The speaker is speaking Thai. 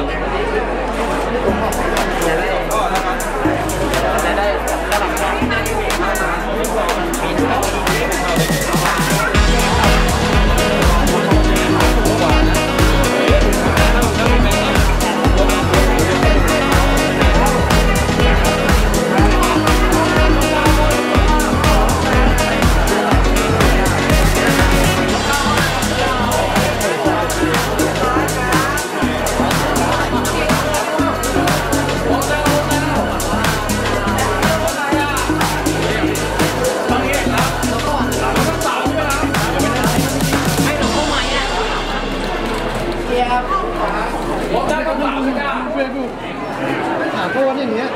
Awesome. ผมได้ก็เปล่าก็ได้ถามเขาาอย่าเงี้ย